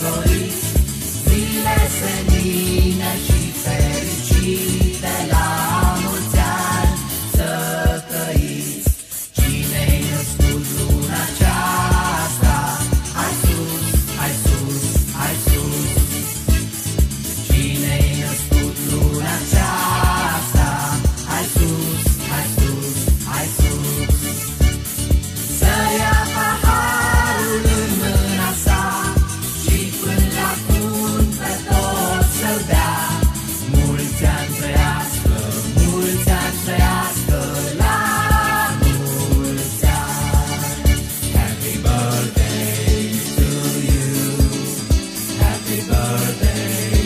Slowly. birthday.